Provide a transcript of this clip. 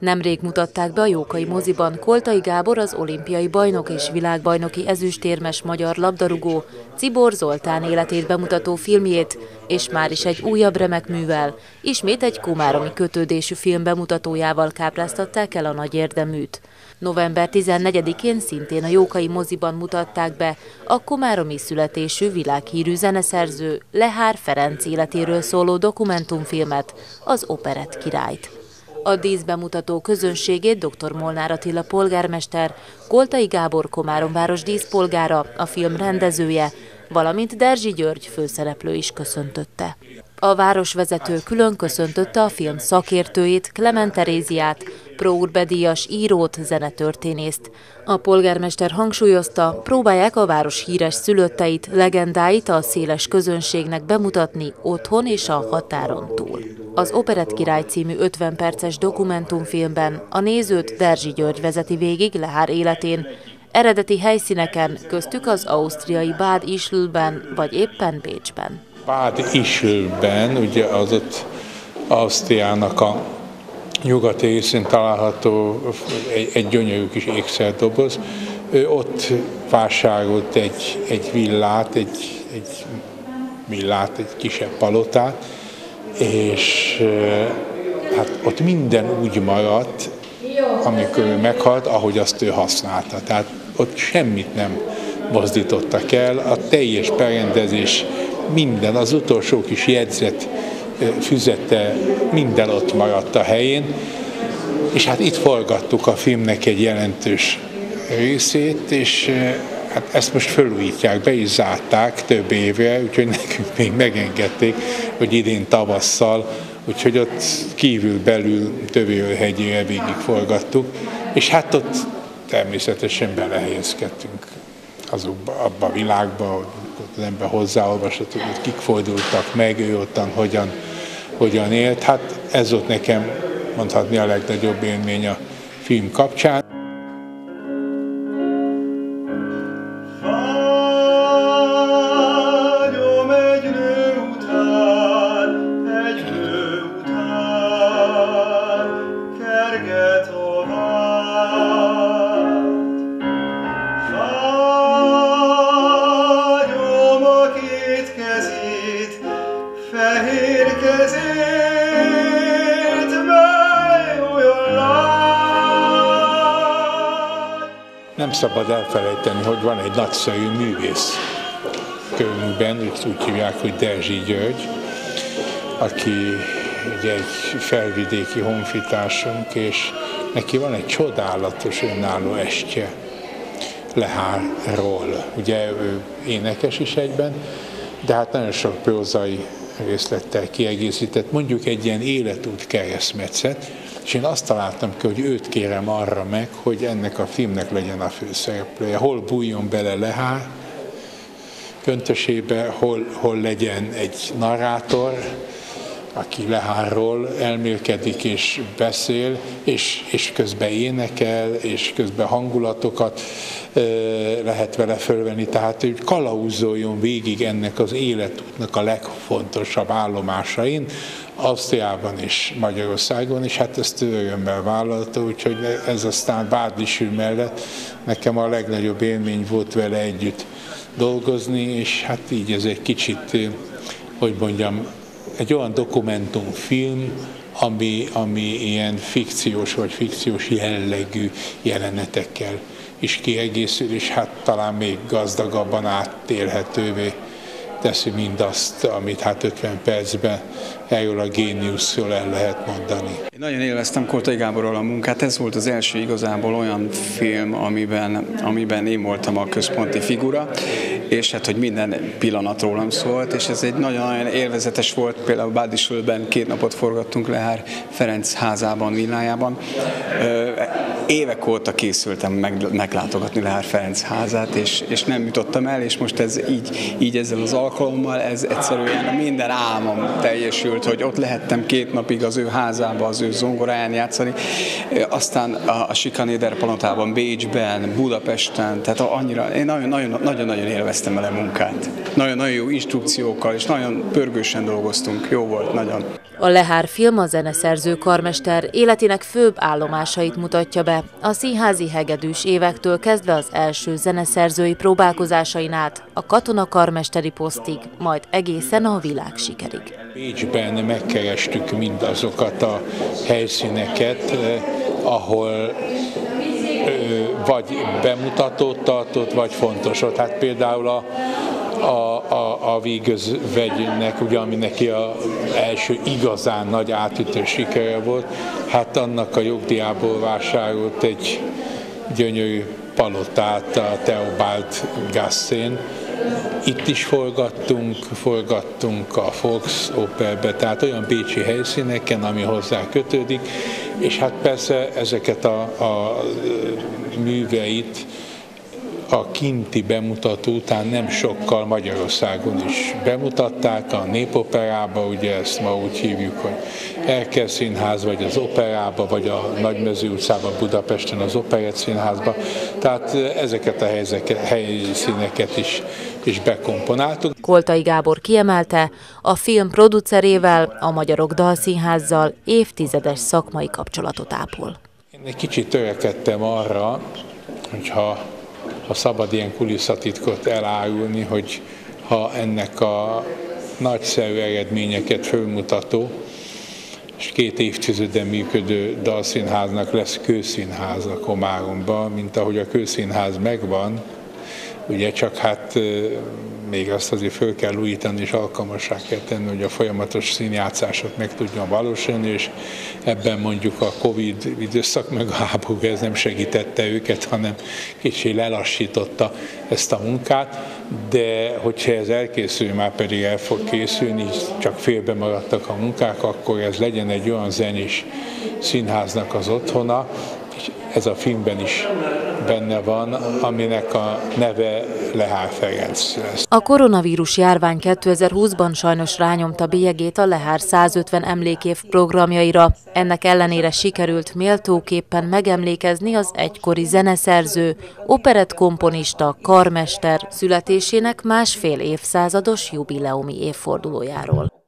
Nemrég mutatták be a Jókai moziban Koltai Gábor az olimpiai bajnok és világbajnoki ezüstérmes magyar labdarúgó Cibor Zoltán életét bemutató filmjét, és már is egy újabb remek művel, ismét egy kumáromi kötődésű film bemutatójával kápráztatták el a nagy érdeműt. November 14-én szintén a Jókai moziban mutatták be a komáromi születésű világhírű zeneszerző Lehár Ferenc életéről szóló dokumentumfilmet, az Operett királyt. A díszbemutató közönségét dr. Molnár Attila polgármester, Koltai Gábor Komáromváros díszpolgára, a film rendezője, valamint Derzsi György főszereplő is köszöntötte. A városvezető külön köszöntötte a film szakértőjét, Clement Teréziát, Díjas írót, zenetörténészt. A polgármester hangsúlyozta, próbálják a város híres szülötteit, legendáit a széles közönségnek bemutatni otthon és a határon túl. Az Operett Király című 50 perces dokumentumfilmben a nézőt Derzsi György vezeti végig Lehár életén, eredeti helyszíneken, köztük az ausztriai Bad Ischlben vagy éppen Bécsben. Bad Ischlben, ugye az ott Ausztriának a nyugati részén található egy, egy gyönyörű kis ékszerdoboz. Ő ott vásárolt egy, egy villát, egy, egy villát, egy kisebb palotát, és hát ott minden úgy maradt, amikor ő meghalt, ahogy azt ő használta. Tehát ott semmit nem mozdítottak el, a teljes berendezés, minden, az utolsó kis jegyzet füzete, minden ott maradt a helyén, és hát itt forgattuk a filmnek egy jelentős részét, és hát ezt most felújítják, be is zárták több évre, úgyhogy nekünk még megengedték, hogy idén tavasszal, úgyhogy ott kívül-belül Tövőhegyére végig forgattuk, és hát ott természetesen belehelyezkedtünk azokba, abba a világba, hogy az ember hozzáolvasott, hogy kik fordultak meg, ő ottan hogyan, hogyan élt. Hát ez volt nekem mondhatni a legnagyobb élmény a film kapcsán. Nem szabad elfelejteni, hogy van egy nagyszerű művész körünkben, őt úgy hívják, hogy Derzsi György, aki egy felvidéki honfitársunk, és neki van egy csodálatos önálló estje Lehárról. Ugye ő énekes is egyben, de hát nagyon sok prózai részlettel kiegészített, mondjuk egy ilyen életút keresztmetszet, és én azt találtam ki, hogy őt kérem arra meg, hogy ennek a filmnek legyen a főszereplője. Hol bújjon bele Lehá köntösébe, hol, hol legyen egy narrátor, aki Lehárról elmélkedik és beszél, és, és közben énekel, és közben hangulatokat lehet vele fölvenni, tehát hogy kalauzoljon végig ennek az életútnak a legfontosabb állomásain, Ausztriában és Magyarországon, és hát ezt örömmel vállalta, úgyhogy ez aztán Bádisű mellett nekem a legnagyobb élmény volt vele együtt dolgozni, és hát így ez egy kicsit, hogy mondjam, egy olyan dokumentumfilm, ami, ami ilyen fikciós vagy fikciós jellegű jelenetekkel is kiegészül, és hát talán még gazdagabban áttélhetővé teszi mindazt, amit hát 50 percben erről a géniuszról el lehet mondani. Én nagyon élveztem Koltai Gáborral a munkát, ez volt az első igazából olyan film, amiben, amiben én voltam a központi figura, és hát, hogy minden pillanat rólam szólt, és ez egy nagyon-nagyon élvezetes volt, például Bádisülben két napot forgattunk Lehár Ferenc házában, villájában. Évek óta készültem meg, meglátogatni Lehár Ferenc házát, és, és nem jutottam el, és most ez így, így ezzel az alkalommal, ez egyszerűen minden álmom teljesült, hogy ott lehettem két napig az ő házába, az ő zongoráján játszani, aztán a, a Sikanéder palotában, Bécsben, Budapesten, tehát annyira, én nagyon-nagyon élveztem vele munkát. nagyon-nagyon jó instrukciókkal, és nagyon pörgősen dolgoztunk. Jó volt, nagyon. A Lehár film a zeneszerző karmester életének főbb állomásait mutatja be, a színházi hegedűs évektől kezdve az első zeneszerzői próbálkozásain át, a katona karmesteri posztig, majd egészen a világ sikerig. Bécsben megkerestük mindazokat a helyszíneket, eh, ahol vagy bemutatót tartott, vagy fontos volt. Hát például a, a, a, a végözvegynek, ugye, ami neki a első igazán nagy átütő sikere volt, hát annak a jogdiából vásárolt egy gyönyörű palotát a Theobald Gasszén. Itt is forgattunk, forgattunk a Fox Operbe, tehát olyan bécsi helyszíneken, ami hozzá kötődik, és hát persze ezeket a, a műveit a kinti bemutató után nem sokkal Magyarországon is bemutatták, a népoperába, ugye ezt ma úgy hívjuk, hogy Erkel Színház, vagy az operába, vagy a Nagymező utcában, Budapesten az Operett Színházba. Tehát ezeket a helyszíneket is, is bekomponáltuk. Koltai Gábor kiemelte, a film producerével, a Magyarok Dalszínházzal évtizedes szakmai kapcsolatot ápol. Én egy kicsit törekedtem arra, hogyha ha szabad ilyen kulisszatitkot elárulni, hogy ha ennek a nagyszerű eredményeket fölmutató, és két évtizeden működő dalszínháznak lesz kőszínház a Komáromban, mint ahogy a kőszínház megvan, ugye csak hát még azt azért föl kell újítani és alkalmassá kell tenni, hogy a folyamatos színjátszásot meg tudjon valósulni, és ebben mondjuk a Covid időszak meg a háború ez nem segítette őket, hanem kicsi lelassította ezt a munkát, de hogyha ez elkészül, már pedig el fog készülni, csak félbe maradtak a munkák, akkor ez legyen egy olyan zenés színháznak az otthona, ez a filmben is benne van, aminek a neve Lehár Ferenc. A koronavírus járvány 2020-ban sajnos rányomta bélyegét a Lehár 150 emlékév programjaira. Ennek ellenére sikerült méltóképpen megemlékezni az egykori zeneszerző, operettkomponista, karmester születésének másfél évszázados jubileumi évfordulójáról.